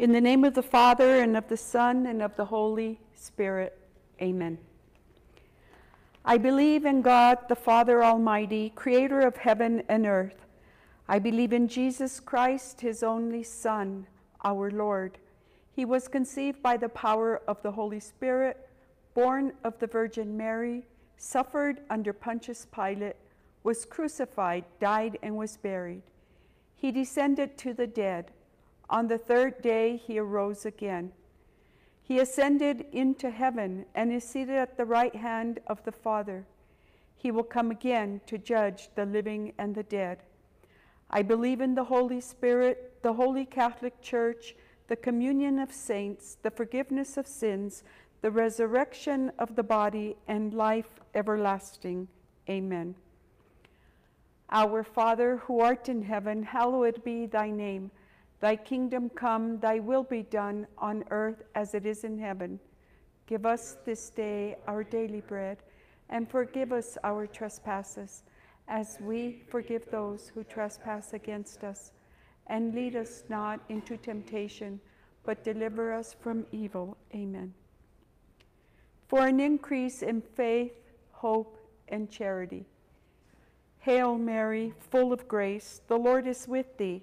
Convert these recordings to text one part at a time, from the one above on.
In the name of the Father, and of the Son, and of the Holy Spirit. Amen. I believe in God, the Father Almighty, creator of heaven and earth. I believe in Jesus Christ, his only Son, our Lord. He was conceived by the power of the Holy Spirit, born of the Virgin Mary, suffered under Pontius Pilate, was crucified, died, and was buried. He descended to the dead. On the third day, he arose again. He ascended into heaven and is seated at the right hand of the Father. He will come again to judge the living and the dead. I believe in the Holy Spirit, the Holy Catholic Church, the communion of saints, the forgiveness of sins, the resurrection of the body, and life everlasting. Amen. Our Father, who art in heaven, hallowed be thy name. Thy kingdom come, thy will be done on earth as it is in heaven. Give us this day our daily bread, and forgive us our trespasses, as we forgive those who trespass against us. And lead us not into temptation, but deliver us from evil. Amen. For an increase in faith, hope, and charity. Hail Mary, full of grace, the Lord is with thee.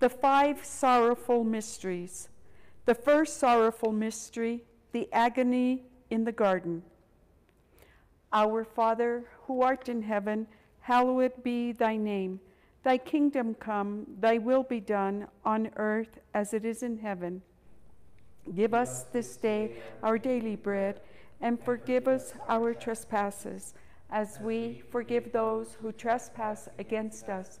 The five sorrowful mysteries. The first sorrowful mystery, the agony in the garden. Our Father, who art in heaven, hallowed be thy name. Thy kingdom come, thy will be done on earth as it is in heaven. Give us this day our daily bread, and forgive us our trespasses, as we forgive those who trespass against us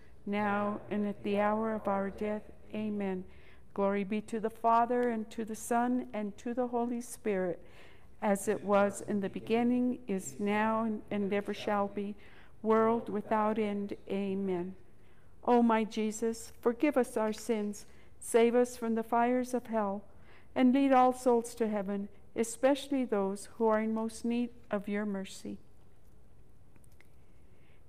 now and at the hour of our death. Amen. Glory be to the Father, and to the Son, and to the Holy Spirit, as it was in the beginning, is now, and ever shall be, world without end. Amen. O my Jesus, forgive us our sins, save us from the fires of hell, and lead all souls to heaven, especially those who are in most need of your mercy.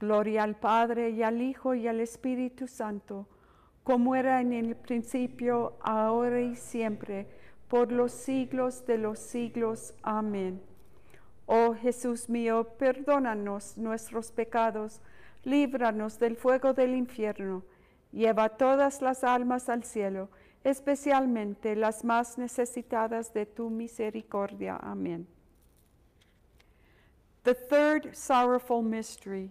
Gloria al Padre y al Hijo y al Espíritu Santo, como era en el principio, ahora y siempre, por los siglos de los siglos. Amén. Oh Jesús mío, perdónanos nuestros pecados, líbranos del fuego del infierno, lleva todas las almas al cielo, especialmente las más necesitadas de tu misericordia. Amén. The third sorrowful mystery,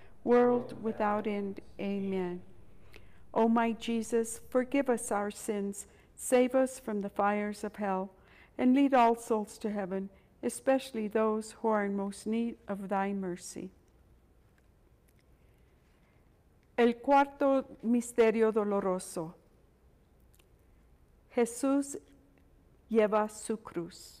world without end. Amen. O my Jesus, forgive us our sins, save us from the fires of hell, and lead all souls to heaven, especially those who are in most need of thy mercy. El cuarto misterio doloroso. Jesús lleva su cruz.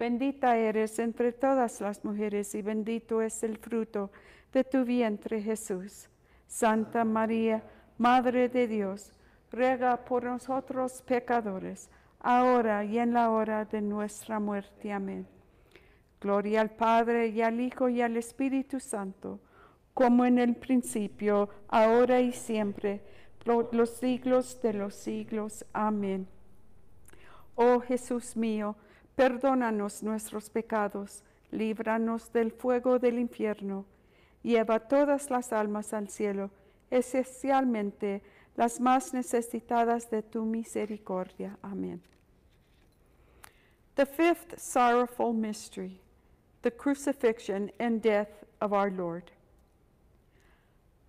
Bendita eres entre todas las mujeres y bendito es el fruto de tu vientre Jesús. Santa María, Madre de Dios, ruega por nosotros pecadores, ahora y en la hora de nuestra muerte. Amén. Gloria al Padre y al Hijo y al Espíritu Santo, como en el principio, ahora y siempre, por los siglos de los siglos. Amén. Oh Jesús mío, perdónanos nuestros pecados, líbranos del fuego del infierno lleva todas las almas al cielo, especialmente las más necesitadas de tu misericordia. Amén. The fifth sorrowful mystery, the crucifixion and death of our Lord.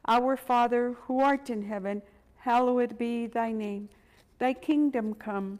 Our Father, who art in heaven, hallowed be thy name. Thy kingdom come,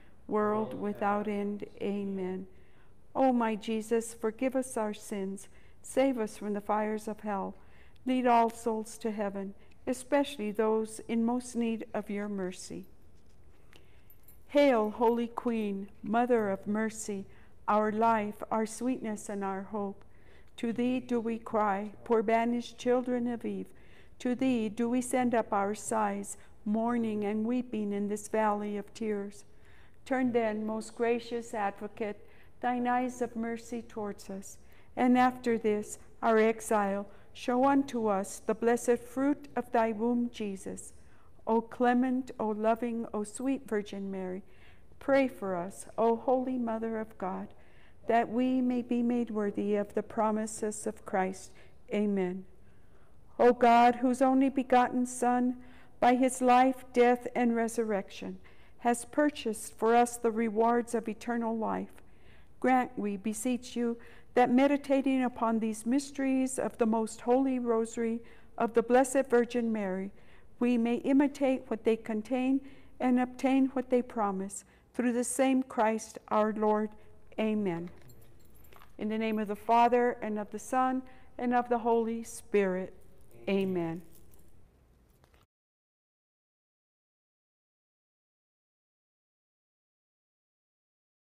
world without end. Amen. O my Jesus, forgive us our sins, save us from the fires of hell, lead all souls to heaven, especially those in most need of your mercy. Hail, Holy Queen, Mother of mercy, our life, our sweetness, and our hope. To thee do we cry, poor banished children of Eve. To thee do we send up our sighs, mourning and weeping in this valley of tears. Turn then, most gracious advocate, thine eyes of mercy towards us, and after this, our exile, show unto us the blessed fruit of thy womb, Jesus. O clement, O loving, O sweet Virgin Mary, pray for us, O holy Mother of God, that we may be made worthy of the promises of Christ. Amen. O God, whose only begotten Son, by his life, death, and resurrection, has purchased for us the rewards of eternal life, grant, we beseech you, that meditating upon these mysteries of the most holy rosary of the Blessed Virgin Mary, we may imitate what they contain and obtain what they promise through the same Christ our Lord. Amen. In the name of the Father, and of the Son, and of the Holy Spirit. Amen.